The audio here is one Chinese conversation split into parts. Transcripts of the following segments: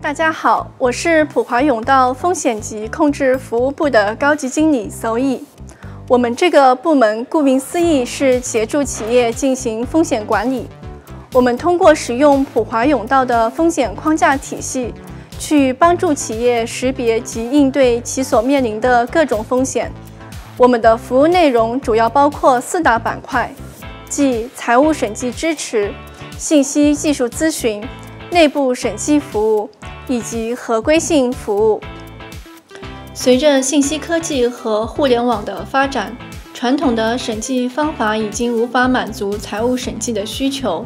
大家好，我是普华永道风险及控制服务部的高级经理 Zoe。我们这个部门顾名思义是协助企业进行风险管理。我们通过使用普华永道的风险框架体系，去帮助企业识别及应对其所面临的各种风险。我们的服务内容主要包括四大板块，即财务审计支持、信息技术咨询、内部审计服务。以及合规性服务。随着信息科技和互联网的发展，传统的审计方法已经无法满足财务审计的需求。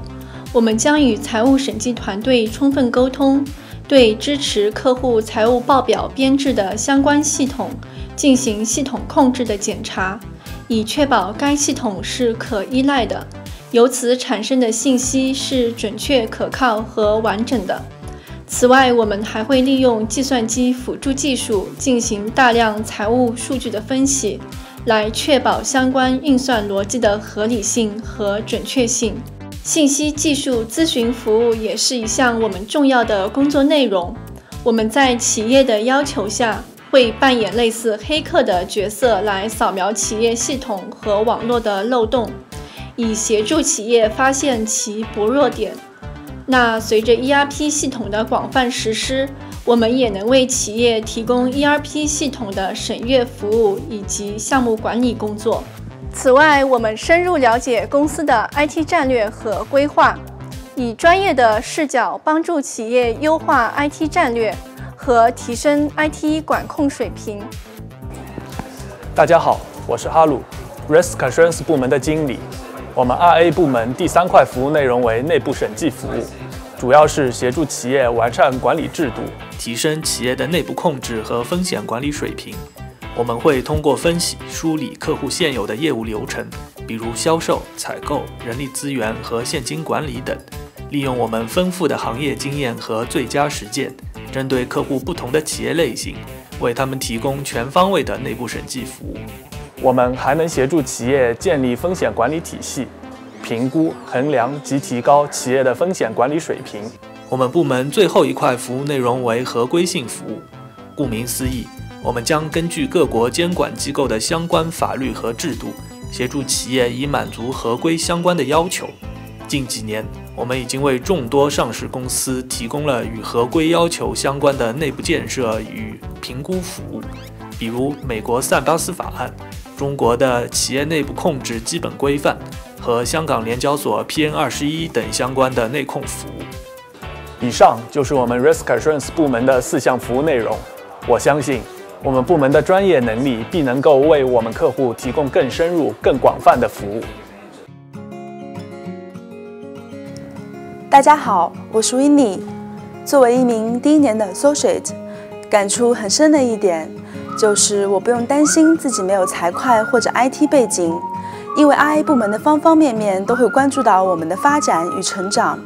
我们将与财务审计团队充分沟通，对支持客户财务报表编制的相关系统进行系统控制的检查，以确保该系统是可依赖的，由此产生的信息是准确、可靠和完整的。此外，我们还会利用计算机辅助技术进行大量财务数据的分析，来确保相关运算逻辑的合理性和准确性。信息技术咨询服务也是一项我们重要的工作内容。我们在企业的要求下，会扮演类似黑客的角色，来扫描企业系统和网络的漏洞，以协助企业发现其薄弱点。那随着 ERP 系统的广泛实施，我们也能为企业提供 ERP 系统的审阅服务以及项目管理工作。此外，我们深入了解公司的 IT 战略和规划，以专业的视角帮助企业优化 IT 战略和提升 IT 管控水平。大家好，我是阿鲁，Risk Assurance 部门的经理。我们 RA 部门第三块服务内容为内部审计服务，主要是协助企业完善管理制度，提升企业的内部控制和风险管理水平。我们会通过分析梳理客户现有的业务流程，比如销售、采购、人力资源和现金管理等，利用我们丰富的行业经验和最佳实践，针对客户不同的企业类型，为他们提供全方位的内部审计服务。我们还能协助企业建立风险管理体系，评估、衡量及提高企业的风险管理水平。我们部门最后一块服务内容为合规性服务。顾名思义，我们将根据各国监管机构的相关法律和制度，协助企业以满足合规相关的要求。近几年，我们已经为众多上市公司提供了与合规要求相关的内部建设与评估服务，比如美国塞巴斯法案。中国的企业内部控制基本规范和香港联交所 PN 二十一等相关的内控服务。以上就是我们 Risk Assurance 部门的四项服务内容。我相信我们部门的专业能力必能够为我们客户提供更深入、更广泛的服务。大家好，我是 Winnie。作为一名第一年的 Associate，感触很深的一点。就是我不用担心自己没有财会或者 IT 背景，因为 RA 部门的方方面面都会关注到我们的发展与成长。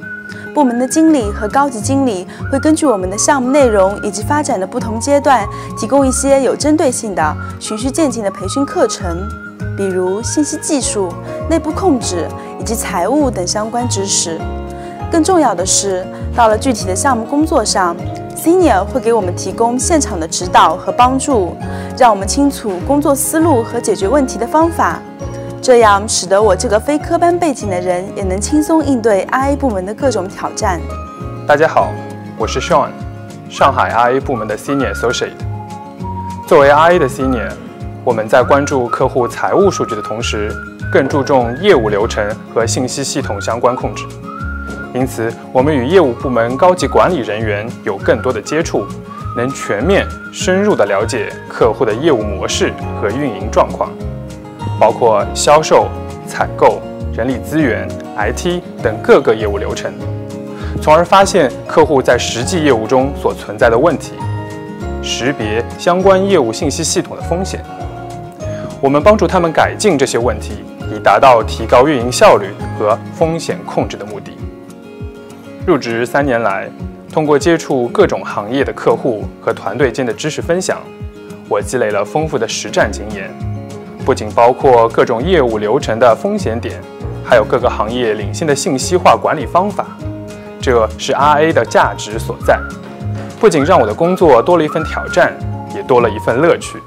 部门的经理和高级经理会根据我们的项目内容以及发展的不同阶段，提供一些有针对性的、循序渐进的培训课程，比如信息技术、内部控制以及财务等相关知识。更重要的是，到了具体的项目工作上。Senior 会给我们提供现场的指导和帮助，让我们清楚工作思路和解决问题的方法，这样使得我这个非科班背景的人也能轻松应对 RA 部门的各种挑战。大家好，我是 Sean，上海 RA 部门的 Senior Associate。作为 RA 的 Senior，我们在关注客户财务数据的同时，更注重业务流程和信息系统相关控制。因此，我们与业务部门高级管理人员有更多的接触，能全面深入地了解客户的业务模式和运营状况，包括销售、采购、人力资源、IT 等各个业务流程，从而发现客户在实际业务中所存在的问题，识别相关业务信息系统的风险。我们帮助他们改进这些问题，以达到提高运营效率和风险控制的目的。入职三年来，通过接触各种行业的客户和团队间的知识分享，我积累了丰富的实战经验。不仅包括各种业务流程的风险点，还有各个行业领先的信息化管理方法。这是 RA 的价值所在，不仅让我的工作多了一份挑战，也多了一份乐趣。